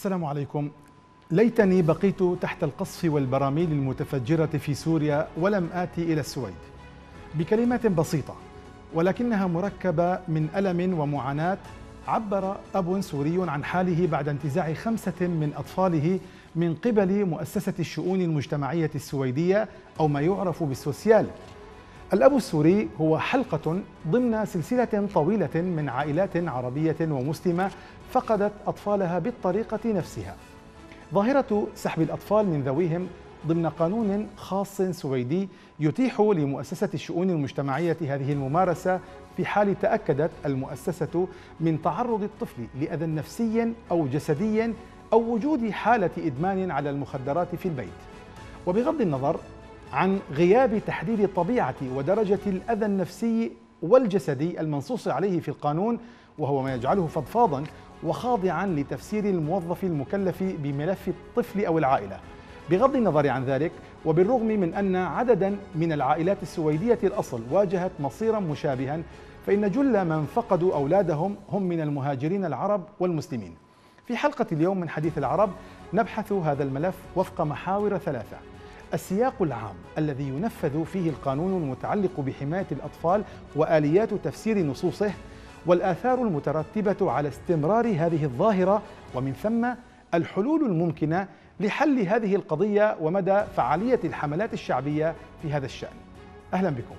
السلام عليكم. ليتني بقيت تحت القصف والبراميل المتفجرة في سوريا ولم آتي إلى السويد. بكلمات بسيطة ولكنها مركبة من ألم ومعاناة عبر أب سوري عن حاله بعد انتزاع خمسة من أطفاله من قبل مؤسسة الشؤون المجتمعية السويدية أو ما يعرف بال social. الأب السوري هو حلقة ضمن سلسلة طويلة من عائلات عربية ومسلمة فقدت أطفالها بالطريقة نفسها. ظاهرة سحب الأطفال من ذويهم ضمن قانون خاص سويدي يتيح لمؤسسة الشؤون المجتمعية هذه الممارسة في حال تأكدت المؤسسة من تعرض الطفل لأذى نفسي أو جسدي أو وجود حالة إدمان على المخدرات في البيت. وبغض النظر عن غياب تحديد طبيعة ودرجة الأذى النفسي والجسدي المنصوص عليه في القانون وهو ما يجعله فضفاضا وخاضعا لتفسير الموظف المكلف بملف الطفل أو العائلة. بغض النظر عن ذلك وبالرغم من أن عددا من العائلات السويدية الأصل واجهت مصيرا مشابها فإن جل من فقدوا أولادهم هم من المهاجرين العرب والمسلمين. في حلقة اليوم من حديث العرب نبحث هذا الملف وفق محاور ثلاثة. السياق العام الذي ينفذ فيه القانون المتعلق بحماية الأطفال وآليات تفسير نصوصه والآثار المترتبة على استمرار هذه الظاهرة ومن ثم الحلول الممكنة لحل هذه القضية ومدى فعالية الحملات الشعبية في هذا الشأن. أهلا بكم.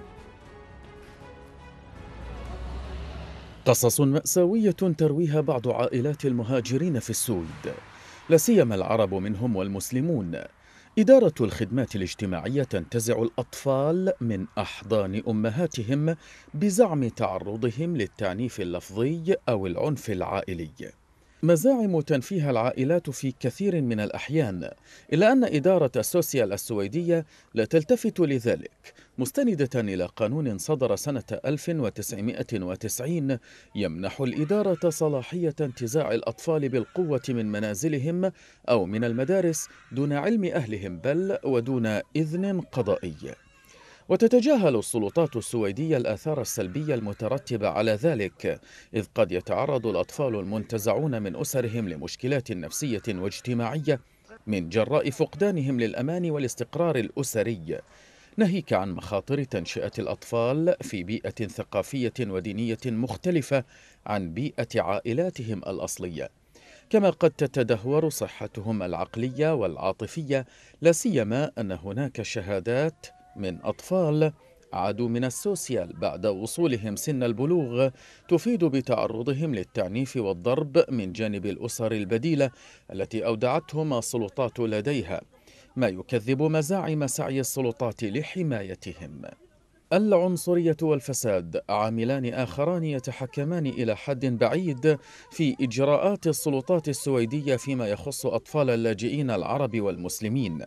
قصص مأساوية ترويها بعض عائلات المهاجرين في السويد لا سيما العرب منهم والمسلمون. إدارة الخدمات الاجتماعية تنتزع الأطفال من أحضان أمهاتهم بزعم تعرضهم للتعنيف اللفظي أو العنف العائلي. مزاعم تنفيها العائلات في كثير من الأحيان إلا أن إدارة السوسيال السويدية لا تلتفت لذلك. مستندة إلى قانون صدر سنة 1990 يمنح الإدارة صلاحية انتزاع الأطفال بالقوة من منازلهم أو من المدارس دون علم أهلهم بل ودون إذن قضائي. وتتجاهل السلطات السويدية الآثار السلبية المترتبة على ذلك إذ قد يتعرض الأطفال المنتزعون من أسرهم لمشكلات نفسية واجتماعية من جراء فقدانهم للأمان والاستقرار الأسري. ناهيك عن مخاطر تنشئة الأطفال في بيئة ثقافية ودينية مختلفة عن بيئة عائلاتهم الأصلية. كما قد تتدهور صحتهم العقلية والعاطفية لا سيما أن هناك شهادات من أطفال عادوا من السوسيال بعد وصولهم سن البلوغ تفيد بتعرضهم للتعنيف والضرب من جانب الأسر البديلة التي أودعتهم السلطات لديها. ما يكذب مزاعم سعي السلطات لحمايتهم. العنصرية والفساد عاملان آخران يتحكمان إلى حد بعيد في إجراءات السلطات السويدية فيما يخص أطفال اللاجئين العرب والمسلمين.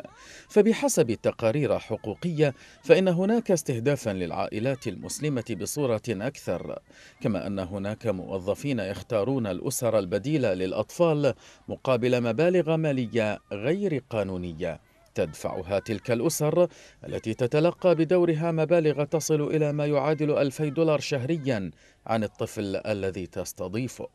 فبحسب تقارير حقوقية فإن هناك استهدافا للعائلات المسلمة بصورة أكثر كما أن هناك موظفين يختارون الأسر البديلة للأطفال مقابل مبالغ مالية غير قانونية. تدفعها تلك الأسر التي تتلقى بدورها مبالغ تصل إلى ما يعادل ألفي دولار شهريا عن الطفل الذي تستضيفه.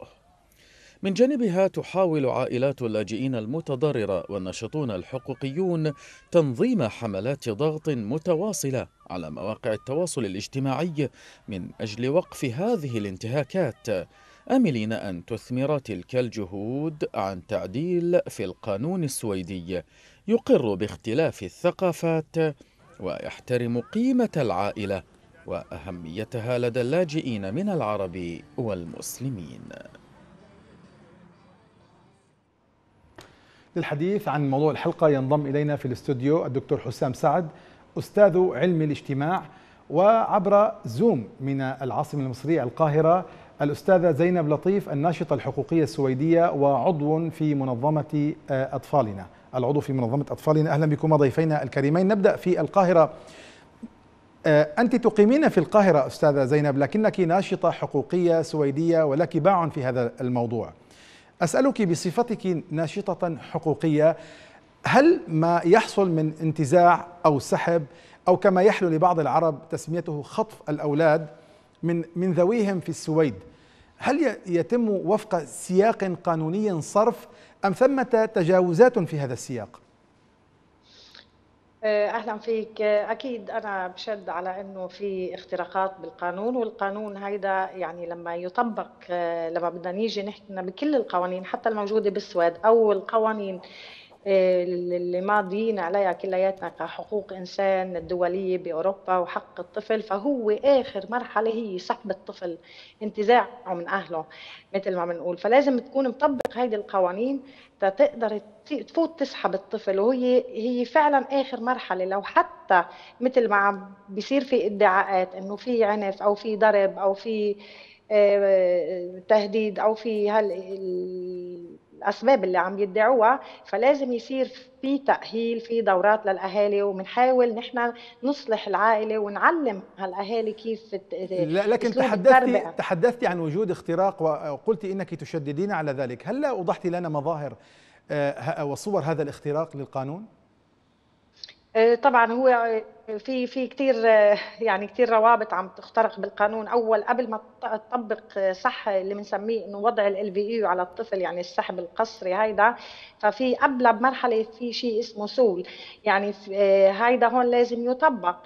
من جانبها تحاول عائلات اللاجئين المتضررة والناشطون الحقوقيون تنظيم حملات ضغط متواصلة على مواقع التواصل الاجتماعي من أجل وقف هذه الانتهاكات. آملين أن تثمر تلك الجهود عن تعديل في القانون السويدي. يقر باختلاف الثقافات ويحترم قيمة العائلة وأهميتها لدى اللاجئين من العرب والمسلمين. للحديث عن موضوع الحلقة ينضم إلينا في الاستوديو الدكتور حسام سعد أستاذ علم الاجتماع وعبر زوم من العاصمة المصرية القاهرة الأستاذة زينب لطيف الناشطة الحقوقية السويدية وعضو في منظمة أطفالنا العضو في منظمة أطفالنا. أهلا بكم ضيفينا الكريمين. نبدأ في القاهرة. أنت تقيمين في القاهرة أستاذة زينب لكنك ناشطة حقوقية سويدية ولك باع في هذا الموضوع. أسألك بصفتك ناشطة حقوقية هل ما يحصل من انتزاع أو سحب أو كما يحلو لبعض العرب تسميته خطف الأولاد من من ذويهم في السويد هل يتم وفق سياق قانوني صرف أم ثمة تجاوزات في هذا السياق؟ آه، أهلا فيك آه، أكيد أنا بشد على إنه في اختراقات بالقانون والقانون هيدا يعني لما يطبق آه، لما بدنا نيجي نحكي بكل القوانين حتى الموجودة بالسويد أو القوانين اللي ماضيين عليها كلياتنا كحقوق إنسان الدولية بأوروبا وحق الطفل فهو آخر مرحلة هي سحب الطفل انتزاعه من أهله مثل ما بنقول. فلازم تكون مطبق هيدي القوانين تقدر تفوت تسحب الطفل وهي هي فعلا آخر مرحلة. لو حتى مثل ما عم بيصير في ادعاءات إنه في عنف أو في ضرب أو في آه، تهديد أو في هال الأسباب اللي عم يدعوها فلازم يصير في تأهيل في دورات للأهالي وبنحاول نحن نصلح العائلة ونعلم هالأهالي كيف لا لكن تحدثتي تحدثتي عن وجود اختراق وقلت إنك تشددين على ذلك. هل لا لنا مظاهر آه، وصور هذا الاختراق للقانون؟ طبعا هو آه، في في كثير آه، يعني كثير روابط عم تخترق بالقانون. أول قبل ما تطبق صح اللي بنسميه إنه وضع ال في اي على الطفل يعني السحب القسري هيدا ففي قبل بمرحلة في شيء اسمه سول. يعني هيدا هون لازم يطبق.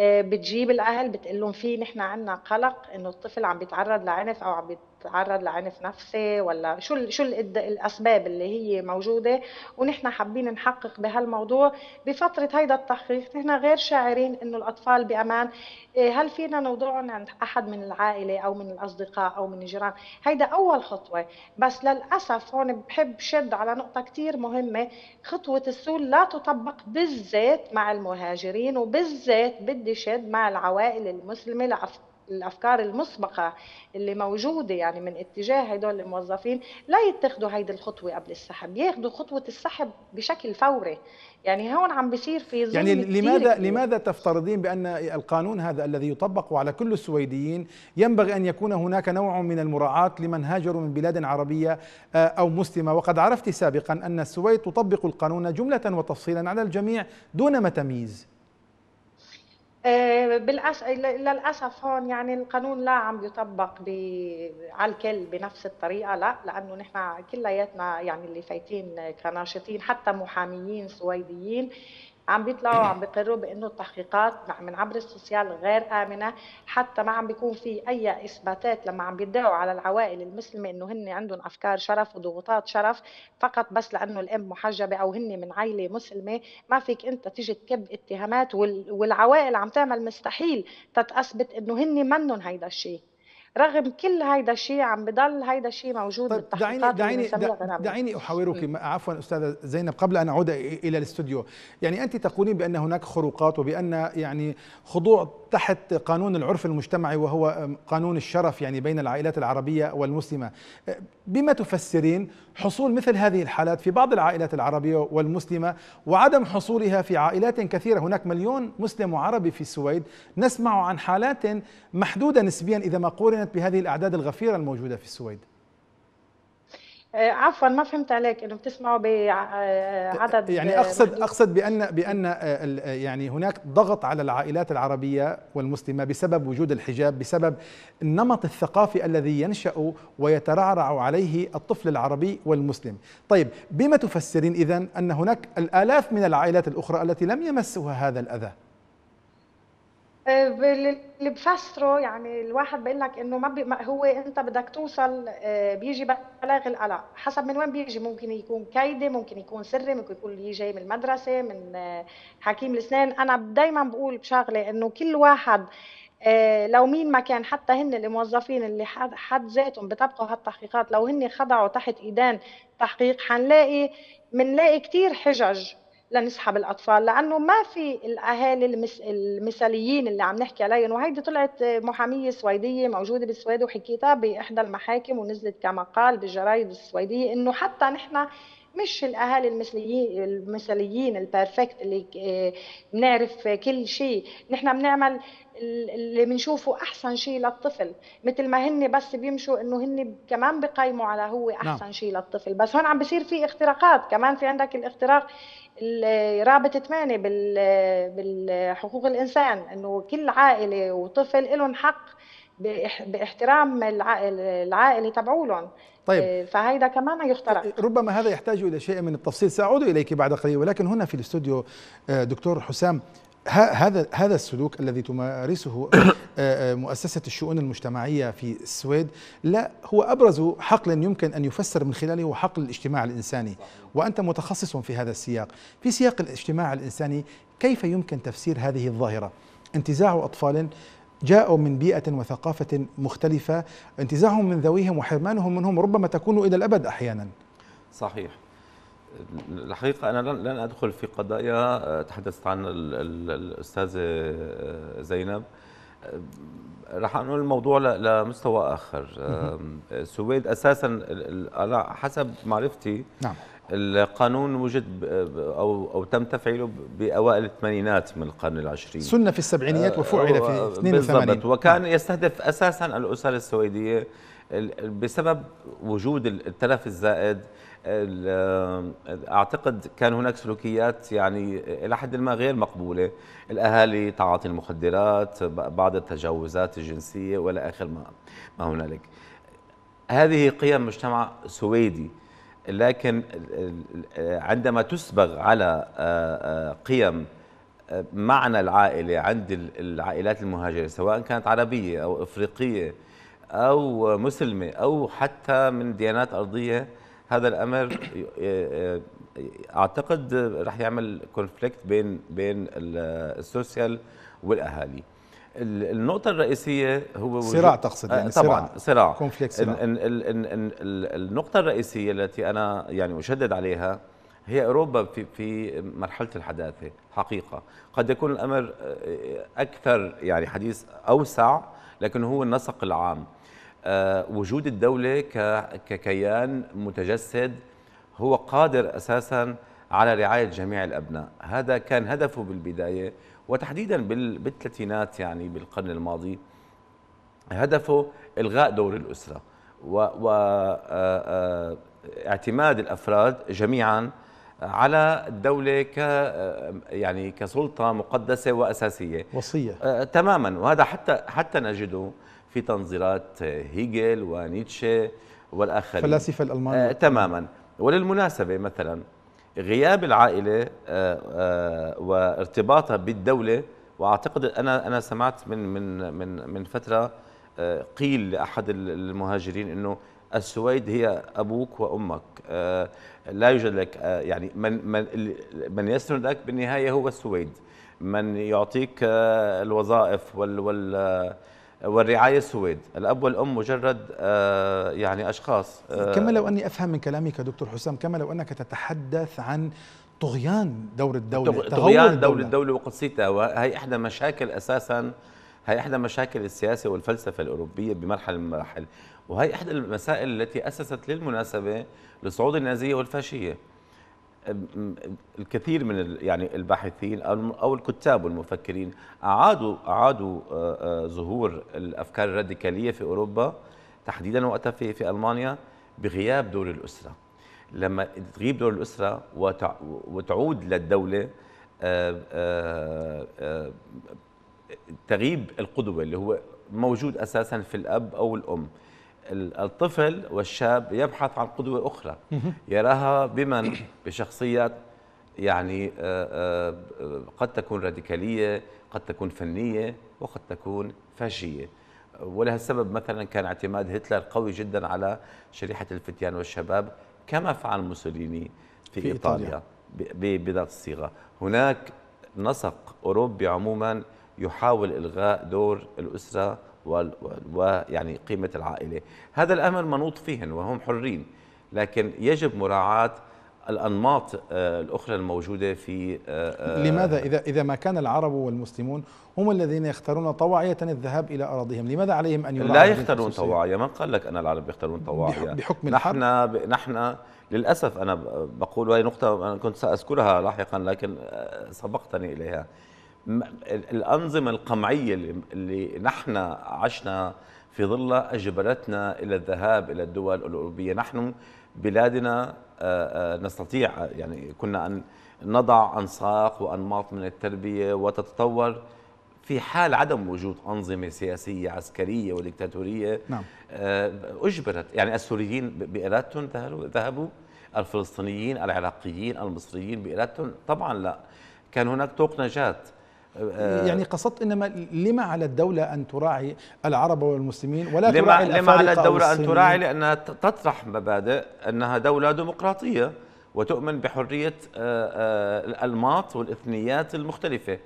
بتجيب الأهل بتقول لهم في نحن عندنا قلق إنه الطفل عم بيتعرض لعنف أو عم تعرض لعنف نفسي ولا شو شو الأسباب اللي هي موجودة؟ ونحن حابين نحقق بهالموضوع بفترة هيدا التحقيق. نحن غير شاعرين إنه الأطفال بأمان. إيه، هل فينا نوضعهم عند أحد من العائلة أو من الأصدقاء أو من الجيران؟ هيدا أول خطوة. بس للأسف هون بحب شد على نقطة كثير مهمة. خطوة السول لا تطبق بالذات مع المهاجرين وبالذات بدي شد مع العوائل المسلمة الأفكار المسبقة اللي موجودة يعني من اتجاه هدول الموظفين لا يتخذوا هيدي الخطوة قبل السحب ياخذوا خطوة السحب بشكل فوري. يعني هون عم بيصير في ظلم يعني لماذا كتير. لماذا تفترضين بأن القانون هذا الذي يطبق على كل السويديين ينبغي أن يكون هناك نوع من المراعاة لمن هاجروا من بلاد عربية آه، أو مسلمة؟ وقد عرفت سابقا أن السويد تطبق القانون جملة وتفصيلا على الجميع دون ما تمييز. بالأس... للأسف هون يعني القانون لا عم يطبق ب... على الكل بنفس الطريقة لا لأنه نحن كلياتنا يعني اللي فايتين كناشطين حتى محاميين سويديين عم بيطلعوا عم بيقروا بأنه التحقيقات من عبر السوسيال غير آمنة حتى ما عم بيكون في أي إثباتات لما عم بيدعوا على العوائل المسلمة إنه هن عندهم أفكار شرف وضغوطات شرف فقط بس لأنه الأم محجبة أو هن من عائله مسلمة ما فيك أنت تيجي تكب اتهامات والعوائل عم تعمل مستحيل تتثبت إنه هن منهم هيدا الشيء. رغم كل هيدا الشيء عم بضل هيدا الشيء موجود طيب دعيني دعيني دعيني احاورك عفوا أستاذة زينب قبل أن أعود إلى الاستوديو. يعني أنت تقولين بأن هناك خروقات وبأن يعني خضوع تحت قانون العرف المجتمعي وهو قانون الشرف يعني بين العائلات العربية والمسلمة. بما تفسرين حصول مثل هذه الحالات في بعض العائلات العربية والمسلمة وعدم حصولها في عائلات كثيرة هناك مليون مسلم وعربي في السويد نسمع عن حالات محدودة نسبيا إذا ما قورنت بهذه الأعداد الغفيرة الموجودة في السويد. عفوا ما فهمت عليك إنه بتسمعوا بعدد يعني أقصد أقصد بأن بأن آه، آه، يعني هناك ضغط على العائلات العربية والمسلمة بسبب وجود الحجاب بسبب النمط الثقافي الذي ينشأ ويترعرع عليه الطفل العربي والمسلم. طيب بما تفسرين اذا أن هناك الآلاف من العائلات الأخرى التي لم يمسها هذا الأذى؟ اللي بفسره يعني الواحد بيقول لك إنه ما, هو أنت بدك توصل آه، بيجي بلاغ القلق. حسب من وين بيجي؟ ممكن يكون كيدي ممكن يكون سري ممكن يكون يجي من المدرسة من آه، حكيم الأسنان. أنا دائما بقول بشغلة إنه كل واحد آه، لو مين ما كان حتى هن الموظفين اللي حد ذاتهم بطبقوا هالتحقيقات لو هن خضعوا تحت ايدان تحقيق حنلاقي بنلاقي كثير حجج. لنسحب الأطفال لأنه ما في الأهالي المس... المثاليين اللي عم نحكي عليهم وهيدي طلعت محامية سويدية موجودة بالسويد وحكيتها بإحدى المحاكم ونزلت كمقال بالجرايد السويدية إنه حتى نحن مش الاهالي المثليين المثاليين البيرفكت اللي آه، بنعرف كل شيء نحن بنعمل اللي بنشوفه أحسن شيء للطفل مثل ما هن بس بيمشوا إنه هن كمان بقيموا على هو نعم. أحسن نعم. شيء للطفل بس هون عم بصير في اختراقات كمان في عندك الاختراق رابطة 8 بالحقوق الإنسان إنه كل عائلة وطفل لهم حق باحترام العائله تبعولهم طيب. آه، فهيدا كمان يخترق. ربما هذا يحتاج إلى شيء من التفصيل. سأعود إليك بعد قليل ولكن هنا في الاستوديو آه، دكتور حسام هذا هذا السلوك الذي تمارسه آه، مؤسسة الشؤون المجتمعية في السويد لا هو أبرز حقل يمكن أن يفسر من خلاله هو حقل الاجتماع الإنساني. وأنت متخصص في هذا السياق. في سياق الاجتماع الإنساني كيف يمكن تفسير هذه الظاهرة؟ انتزاع أطفال جاءوا من بيئة وثقافة مختلفة انتزاعهم من ذويهم وحرمانهم منهم ربما تكون إلى الأبد أحيانا. صحيح. الحقيقة أنا لن أدخل في قضايا آه، تحدثت عن الأستاذة آه، زينب. آه، رح نقول الموضوع لمستوى آخر. السويد أساسا على حسب معرفتي نعم. القانون وجد أو أو تم تفعيله بأوائل الثمانينات من القرن العشرين. سن في السبعينيات وفعل في 82 بالضبط. وكان يستهدف أساسا الأسر السويدية بسبب وجود التلف الزائد. أعتقد كان هناك سلوكيات يعني إلى حد ما غير مقبولة. الأهالي تعاطي المخدرات بعض التجاوزات الجنسية وإلى آخر ما ما هنالك. هذه قيم مجتمع سويدي. لكن عندما تسبغ على آه، آه، قيم آه، معنى العائلة عند العائلات المهاجرة سواء كانت عربية أو إفريقية أو مسلمة أو حتى من ديانات أرضية هذا الأمر أعتقد رح يعمل conflict بين بين ال social والأهالي. النقطة الرئيسية هو صراع تقصد يعني طبعا صراع conflict صراع. النقطة الرئيسية التي أنا يعني أشدد عليها هي أوروبا في في مرحلة الحداثة حقيقة. قد يكون الأمر أكثر يعني حديث أوسع لكن هو النسق العام. آه، وجود الدولة ككيان متجسد هو قادر أساسا على رعاية جميع الأبناء. هذا كان هدفه بالبداية وتحديدا بالثلاثينات يعني بالقرن الماضي هدفه إلغاء دور الأسرة واعتماد الأفراد جميعا على الدولة ك يعني كسلطة مقدسة وأساسية. وصية. آه تماما. وهذا حتى حتى نجده في تنظيرات هيجل ونيتشه والآخرين. فلاسفة الألمان. آه تماما. وللمناسبة مثلا غياب العائلة آه، آه، وارتباطها بالدولة. وأعتقد أنا أنا سمعت من من من من فترة آه، قيل لأحد المهاجرين إنه السويد هي أبوك وأمك. لا يوجد لك يعني من من من يسندك بالنهاية هو السويد. من يعطيك الوظائف وال وال والرعاية السويد. الأب والأم مجرد آه، يعني أشخاص. آه، كما لو أني أفهم من كلامك دكتور حسام كما لو أنك تتحدث عن طغيان دور الدولة طغيان دور الدولة. وقدسيتها وهي إحدى مشاكل أساسا هي إحدى مشاكل السياسة والفلسفة الأوروبية بمرحلة من المراحل. وهي إحدى المسائل التي أسست للمناسبة لصعود النازية والفاشية. الكثير من يعني الباحثين أو الكتاب والمفكرين أعادوا أعادوا آه، آه، ظهور الأفكار الراديكالية في أوروبا تحديدا وقتها في في ألمانيا بغياب دور الأسرة. لما تغيب دور الأسرة وتعود للدولة آه، تغيب القدوة اللي هو موجود أساسا في الأب أو الأم. الطفل والشاب يبحث عن قدوة أخرى يراها بمن؟ بشخصيات يعني آه، آه، قد تكون راديكالية قد تكون فنية وقد تكون فاشية. ولهالسبب مثلا كان اعتماد هتلر قوي جدا على شريحة الفتيان والشباب كما فعل موسوليني في, في إيطاليا, إيطاليا. بذات الصيغة. هناك نسق أوروبي عموما يحاول إلغاء دور الأسرة ويعني قيمة العائلة. هذا الأمر منوط فيهن وهم حرين لكن يجب مراعاة الأنماط آه، الأخرى الموجودة في آه، آه، لماذا إذا إذا ما كان العرب والمسلمون هم الذين يختارون طواعية الذهاب إلى أراضيهم؟ لماذا عليهم أن يراعوا لا يختارون طواعية. من قال لك أن العرب يختارون طواعية؟ بحكم نحن نحن للأسف أنا بقول وهي نقطة أنا كنت سأذكرها لاحقا لكن سبقتني إليها. الأنظمة القمعية اللي نحن عشنا في ظلها أجبرتنا إلى الذهاب إلى الدول الأوروبية. نحن بلادنا آه، آه، نستطيع يعني كنا أن نضع أنساق وأنماط من التربية وتتطور في حال عدم وجود أنظمة سياسية عسكرية وديكتاتورية نعم. آه، أجبرت. يعني السوريين بإرادتهم ذهبوا الفلسطينيين العراقيين المصريين بإرادتهم. طبعا لا. كان هناك طوق نجاة. آه، يعني قصدت إنما لما على الدولة أن تراعي العرب والمسلمين ولا لما تراعي لما على الدولة أن تراعي؟ لأنها تطرح مبادئ أنها دولة ديمقراطية وتؤمن بحرية الانماط والإثنيات المختلفة.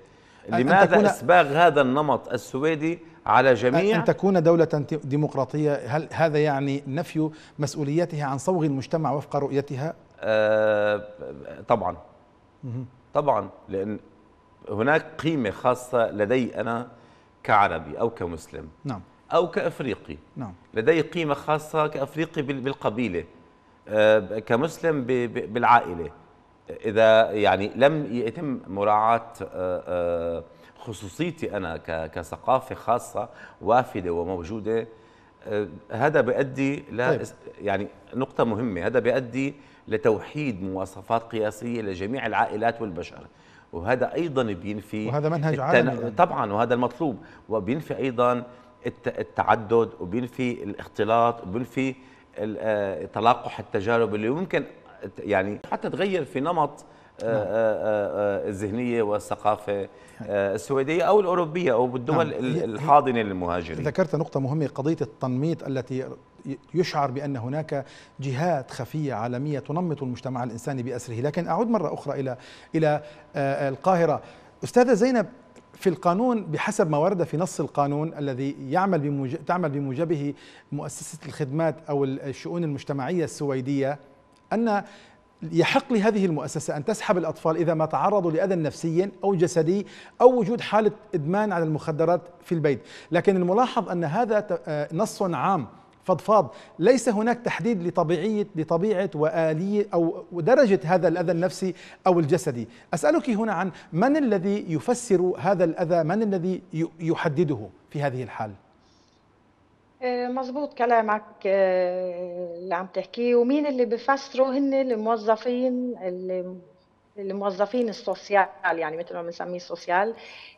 لماذا إسباغ هذا النمط السويدي على جميع؟ أن تكون دولة ديمقراطية هل هذا يعني نفي مسؤوليتها عن صوغ المجتمع وفق رؤيتها؟ آه طبعا. طبعا لأن هناك قيمة خاصة لدي أنا كعربي أو كمسلم نعم. أو كأفريقي. نعم. لدي قيمة خاصة كأفريقي بالقبيلة. آه كمسلم بالعائلة. إذا يعني لم يتم مراعاة آه، آه، خصوصيتي أنا كثقافة خاصة وافدة وموجودة آه، هذا بيؤدي ل طيب. يعني نقطة مهمة هذا بيؤدي لتوحيد مواصفات قياسية لجميع العائلات والبشر. وهذا أيضا بينفي وهذا منهج التن... عالمي طبعا وهذا المطلوب. وبينفي أيضا التعدد وبينفي الاختلاط وبينفي تلاقح التجارب اللي ممكن يعني حتى تغير في نمط آه، نعم. آه، آه، الذهنية والثقافة السويدية أو الأوروبية أو بالدول نعم. الحاضنة للمهاجرين ذكرت نقطة مهمة قضية التنميط التي يشعر بأن هناك جهات خفية عالمية تنمط المجتمع الإنساني بأسره لكن أعود مرة أخرى إلى إلى القاهرة أستاذة زينب في القانون بحسب ما ورد في نص القانون الذي يعمل بموجب تعمل بموجبه مؤسسة الخدمات أو الشؤون المجتمعية السويدية أن يحق لهذه المؤسسة أن تسحب الأطفال إذا ما تعرضوا لأذى نفسي أو جسدي أو وجود حالة إدمان على المخدرات في البيت. لكن الملاحظ أن هذا آه، نص عام فضفاض ليس هناك تحديد لطبيعية لطبيعة وآلية أو درجة هذا الأذى النفسي أو الجسدي. أسألك هنا عن من الذي يفسر هذا الأذى؟ من الذي يحدده في هذه الحال؟ مزبوط كلامك آه، اللي عم تحكيه. ومين اللي بفسروا؟ هن الموظفين اللي الموظفين السوسيال يعني مثل ما بنسميه سوسيال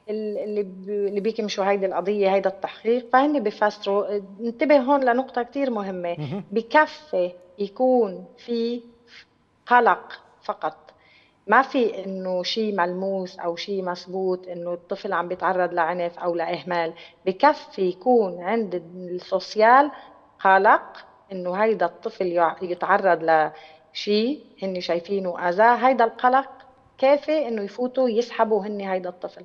اللي اللي بيكمشوا هيدي القضية هيدا التحقيق. فهن بفسروا. انتبه هون لنقطة كثير مهمة. بكفي يكون في قلق فقط. ما في إنه شيء ملموس أو شيء مثبوت إنه الطفل عم بيتعرض لعنف أو لإهمال. بكفي يكون عند السوسيال قلق إنه هيدا الطفل يتعرض لشيء هن شايفينه أذى. هيدا القلق كافي إنه يفوتوا يسحبوا هن هيدا الطفل.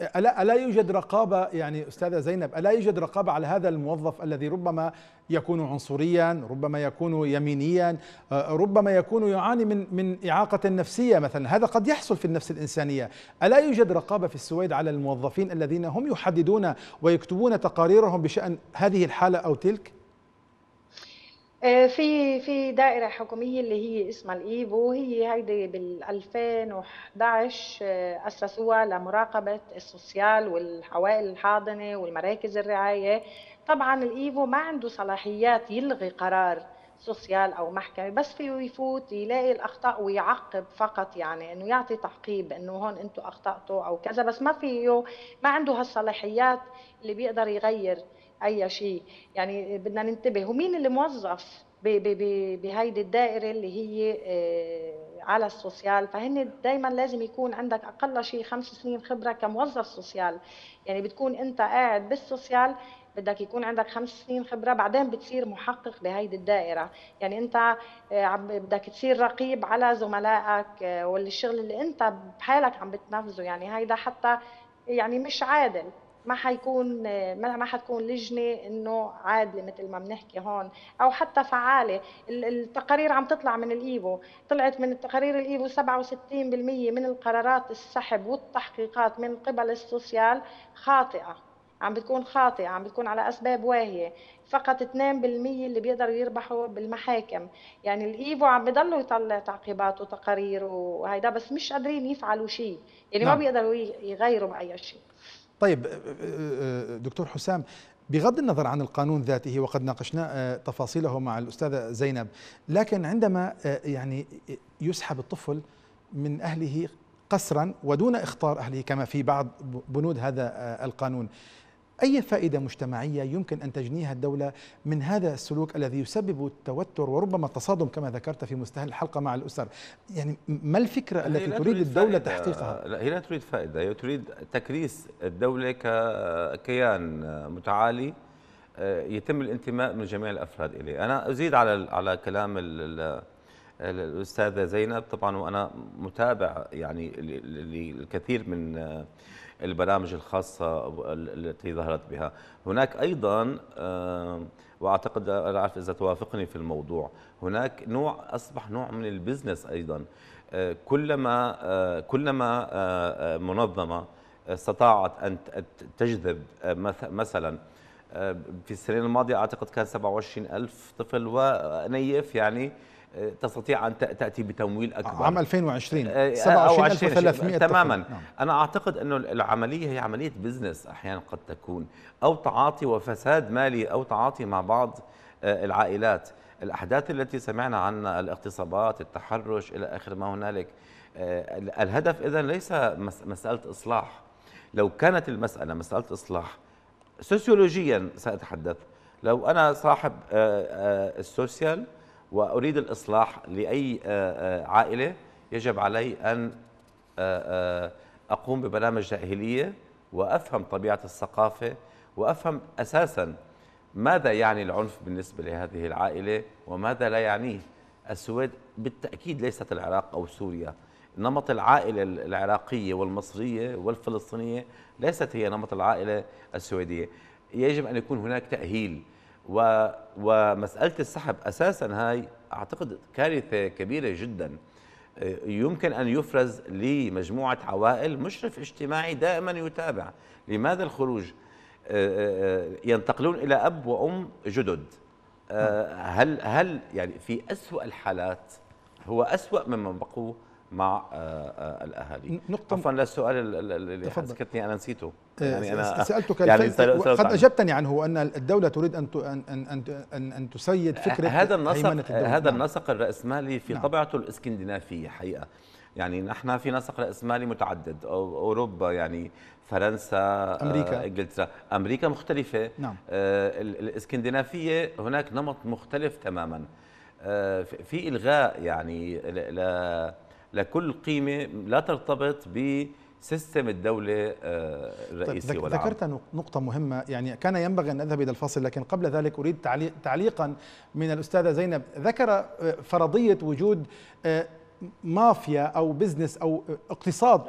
ألا, ألا يوجد رقابة؟ يعني أستاذة زينب ألا يوجد رقابة على هذا الموظف الذي ربما يكون عنصريا ربما يكون يمينيا آه، ربما يكون يعاني من من إعاقة نفسية مثلا؟ هذا قد يحصل في النفس الإنسانية. ألا يوجد رقابة في السويد على الموظفين الذين هم يحددون ويكتبون تقاريرهم بشأن هذه الحالة أو تلك؟ في في دائرة حكومية اللي هي اسمها الإيفو هي هيدي بال 2011 آه، أسسوها لمراقبة السوسيال والحوائل الحاضنة والمراكز الرعاية. طبعا ال IVO ما عنده صلاحيات يلغي قرار social أو محكمة بس فيه يفوت يلاقي الأخطاء ويعقب فقط يعني إنه يعطي تعقيب إنه هون أنتم أخطأتوا أو كذا بس ما فيه ما عنده هالصلاحيات اللي بيقدر يغير. أي شيء. يعني بدنا ننتبه ومين اللي موظف بهيدي الدائرة اللي هي آه، على ال social؟ فهن دائما لازم يكون عندك أقل شيء خمس سنين خبرة كموظف سوسيال. يعني بتكون أنت قاعد بالسوسيال بدك يكون عندك خمس سنين خبرة بعدين بتصير محقق بهيدي الدائرة. يعني أنت آه، بدك تصير رقيب على زملائك آه، واللي الشغل اللي أنت بحالك عم بتنفذه. يعني هيدا حتى يعني مش عادل. ما حيكون ما حتكون لجنة إنه عادلة مثل ما بنحكي هون أو حتى فعالة. التقارير عم تطلع من الإيفو. طلعت من التقارير الإيفو 67% من القرارات السحب والتحقيقات من قبل السوسيال خاطئة. عم بتكون خاطئة عم بتكون على أسباب واهية. فقط 2% اللي بيقدروا يربحوا بالمحاكم. يعني الإيفو عم بضلوا يطلع تعقيبات وتقارير وهيدا بس مش قادرين يفعلوا شيء. يعني نعم. ما بيقدروا يغيروا بأي شيء. طيب دكتور حسام بغض النظر عن القانون ذاته وقد ناقشنا تفاصيله مع الأستاذة زينب لكن عندما يعني يسحب الطفل من أهله قسرا ودون إخطار أهله كما في بعض بنود هذا القانون أي فائدة مجتمعية يمكن أن تجنيها الدولة من هذا السلوك الذي يسبب التوتر وربما التصادم كما ذكرت في مستهل الحلقة مع الأسر؟ يعني ما الفكرة التي تريد الدولة تحقيقها؟ لا هي لا تريد فائدة. هي تريد تكريس الدولة ككيان متعالي آه، يتم الانتماء من جميع الأفراد إليه، أنا أزيد على على كلام الأستاذة زينب. طبعا وأنا متابع يعني للكثير من البرامج الخاصة التي ظهرت بها. هناك أيضا وأعتقد لا أعرف إذا توافقني في الموضوع هناك نوع أصبح نوع من البزنس أيضا. آه، كلما آه، كلما آه، منظمة استطاعت أن تجذب مثلا في السنين الماضية أعتقد كان 27 ألف طفل ونيف يعني تستطيع أن تأتي بتمويل أكبر. عام 2020 27300 تماما. نعم. أنا أعتقد أنه العملية هي عملية business أحيانا قد تكون أو تعاطي وفساد مالي أو تعاطي مع بعض آه، العائلات. الأحداث التي سمعنا عنها الاغتصابات التحرش إلى آخر ما هنالك آه، الهدف اذا ليس مسألة إصلاح. لو كانت المسألة مسألة إصلاح سوسيولوجيا سأتحدث. لو أنا صاحب آه، السوشيال وأريد الإصلاح لأي آه، آه، عائلة يجب علي أن آه، أقوم ببرامج تأهيلية وأفهم طبيعة الثقافة وأفهم أساساً ماذا يعني العنف بالنسبة لهذه العائلة وماذا لا يعنيه. السويد بالتأكيد ليست العراق أو سوريا. نمط العائلة العراقية والمصرية والفلسطينية ليست هي نمط العائلة السويدية. يجب أن يكون هناك تأهيل و ومسألة السحب أساسا هاي أعتقد كارثة كبيرة جدا. آه، يمكن أن يفرز لمجموعة عوائل مشرف اجتماعي دائما يتابع. لماذا الخروج؟ آه، آه، ينتقلون إلى أب وأم جدد. هل هل يعني في أسوأ الحالات؟ هو أسوأ ممن بقوا؟ مع الأهالي. نقطة عفوا للسؤال اللي حسكتني أنا نسيته. يعني أنا سألتك يعني قد أجبتني عنه أن الدولة تريد أن أن أن أن, أن تسيد فكرة هذا النسق هذا نعم. النسق الرأسمالي في نعم. طبيعته الإسكندنافية حقيقة. يعني نحن في نسق رأسمالي متعدد. أو أوروبا يعني فرنسا أمريكا. آه، إنجلترا. أمريكا مختلفة. نعم. آه الإسكندنافية هناك نمط مختلف تماما. آه في إلغاء يعني ل لكل قيمة لا ترتبط ب system الدولة آه، الرئيسي طيب والعام. ذكرت نقطة مهمة يعني كان ينبغي أن نذهب إلى الفصل لكن قبل ذلك أريد تعليقا من الأستاذة زينب. ذكر آه، فرضية وجود آه، مافيا أو business أو اقتصاد.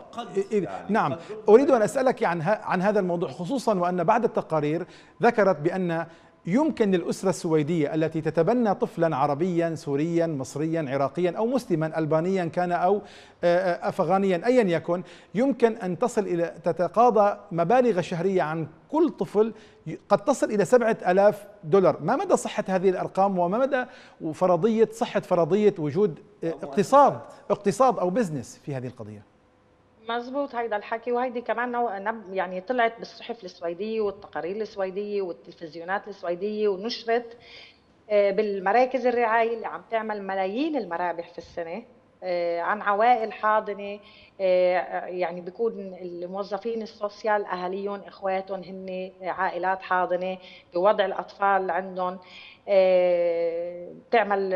يعني نعم. أريد أن أسألك عن عن هذا الموضوع خصوصا وأن بعد التقارير ذكرت بأن يمكن للأسرة السويدية التي تتبنى طفلا عربيا سوريا مصريا عراقيا أو مسلما ألبانيا كان أو آه، آه، أفغانيا أيا يكن يمكن أن تصل إلى تتقاضى مبالغ شهرية عن كل طفل قد تصل إلى سبعة ألاف دولار. ما مدى صحة هذه الأرقام وما مدى فرضية صحة فرضية وجود آه، اقتصاد اقتصاد أو بزنس في هذه القضية؟ مزبوط هيدا الحكي وهيدي كمان نوع يعني طلعت بالصحف السويدية والتقارير السويدية والتلفزيونات السويدية ونشرت آه، بالمراكز الرعاية اللي عم تعمل ملايين المرابح في السنة. آه، عن عوائل حاضنة آه، يعني بيكون الموظفين السوسيال أهاليهم إخواتهم هن عائلات حاضنة بوضع الأطفال عندهم بتعمل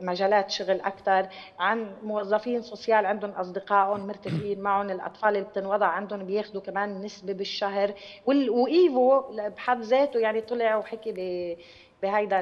مجالات شغل أكثر عن موظفين سوسيال عندهم أصدقائهم مرتفقين معهم الأطفال اللي بتنوضع عندهم بياخذوا كمان نسبة بالشهر. و IVO بحد ذاته يعني طلع وحكي بهيدا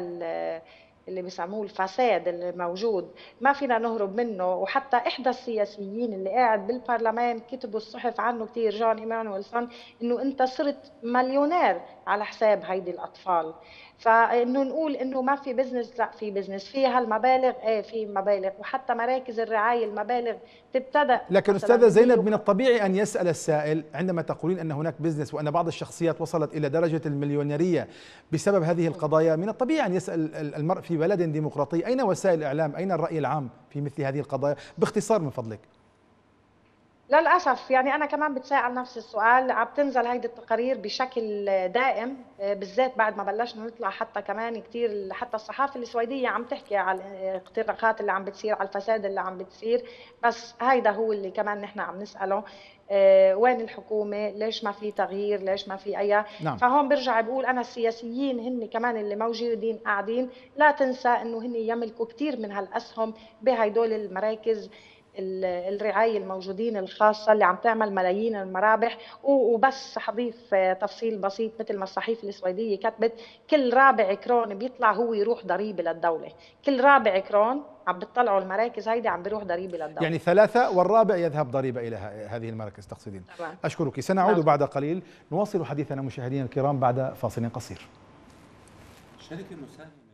اللي بيسموه الفساد اللي موجود ما فينا نهرب منه. وحتى إحدى السياسيين اللي قاعد بالبرلمان كتبوا الصحف عنه كثير جون ايمانويلسون إنه أنت صرت مليونير. على حساب هيدي الأطفال. فإنه نقول إنه ما في business لا في business في هالمبالغ إيه في مبالغ. وحتى مراكز الرعاية المبالغ تبتدى لكن أستاذة زينب من الطبيعي أن يسأل السائل عندما تقولين أن هناك بزنس وأن بعض الشخصيات وصلت إلى درجة المليونيرية بسبب هذه القضايا من الطبيعي أن يسأل المرء في بلد ديمقراطي أين وسائل الإعلام؟ أين الرأي العام في مثل هذه القضايا؟ باختصار من فضلك. للأسف يعني أنا كمان بتساءل نفس السؤال عم تنزل هيدي التقارير بشكل دائم بالذات بعد ما بلشنا نطلع حتى كمان كثير حتى الصحافة السويدية عم تحكي على الاختراقات اللي عم بتصير على الفساد اللي عم بتصير. بس هيدا هو اللي كمان نحن عم نسأله آه، وين الحكومة؟ ليش ما في تغيير؟ ليش ما في أي؟ نعم. فهون برجع بقول أنا السياسيين هن كمان اللي موجودين قاعدين لا تنسى إنه هن يملكوا كثير من هالأسهم بهدول المراكز. الرعاية الموجودين الخاصة اللي عم تعمل ملايين المرابح وبس حضيف تفصيل بسيط مثل ما الصحيفة السويدية كتبت كل رابع كرون بيطلع هو يروح ضريبة للدولة. كل رابع كرون عم بتطلعوا المراكز هيدي عم بيروح ضريبة للدولة. يعني ثلاثة والرابع يذهب ضريبة إلى هذه المراكز تقصدين. طبعا. أشكرك. سنعود نعم. بعد قليل. نواصل حديثنا مشاهدينا الكرام بعد فاصل قصير. شركة مساهمة.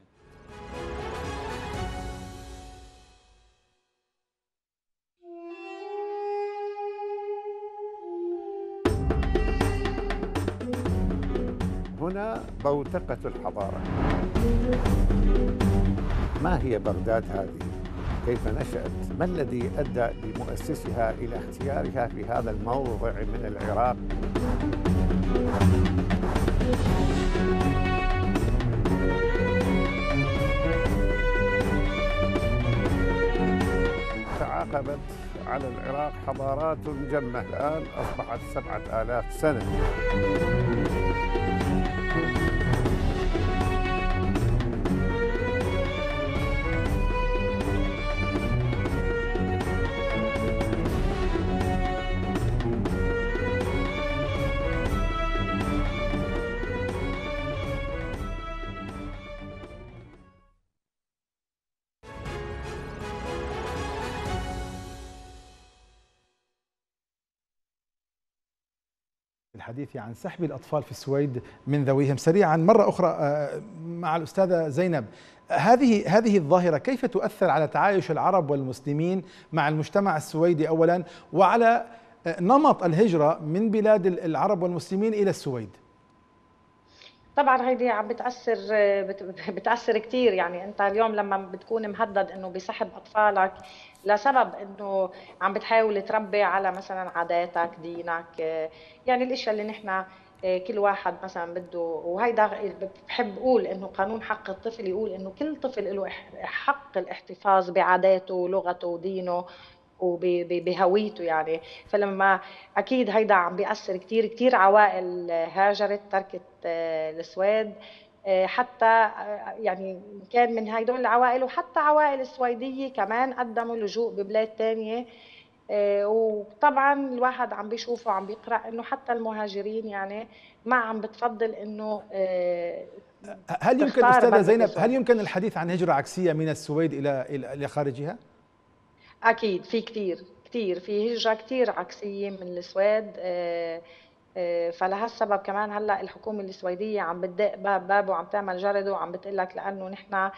هنا بوتقة الحضارة ما هي بغداد هذه؟ كيف نشأت؟ ما الذي أدى لمؤسسها إلى اختيارها في هذا الموضع من العراق؟ تعاقبت على العراق حضارات جمة الآن أصبحت سبعة آلاف سنة الحديث عن سحب الأطفال في السويد من ذويهم. سريعا مرة أخرى آه، مع الأستاذة زينب. هذه هذه الظاهرة كيف تؤثر على تعايش العرب والمسلمين مع المجتمع السويدي أولا وعلى آه، نمط الهجرة من بلاد العرب والمسلمين إلى السويد؟ طبعا هيدي عم بتأثر بتأثر كثير يعني أنت اليوم لما بتكون مهدد إنه بسحب أطفالك لسبب إنه عم بتحاول تربي على مثلا عاداتك دينك يعني الإشياء اللي نحن كل واحد مثلا بده. وهيدا بحب أقول إنه قانون حق الطفل يقول إنه كل طفل له حق الاحتفاظ بعاداته ولغته ودينه وبهويته يعني. فلما أكيد هيدا عم بيأثر كثير كثير عوائل هاجرت تركت آه، السويد. آه، حتى آه، يعني كان من هدول العوائل وحتى عوائل السويدية كمان قدموا لجوء ببلاد ثانية وطبعا الواحد عم بيشوفه عم بيقرأ إنه حتى المهاجرين يعني ما عم بتفضل إنه هل يمكن أستاذة زينب هل يمكن الحديث عن هجرة عكسية من السويد إلى إلى خارجها؟ أكيد في كثير كثير في هجرة كثير عكسية من السويد. آه، آه، فلهالسبب كمان هلأ الحكومة السويدية عم بتدق باب باب وعم تعمل جرد وعم بتقول لك لأنه نحن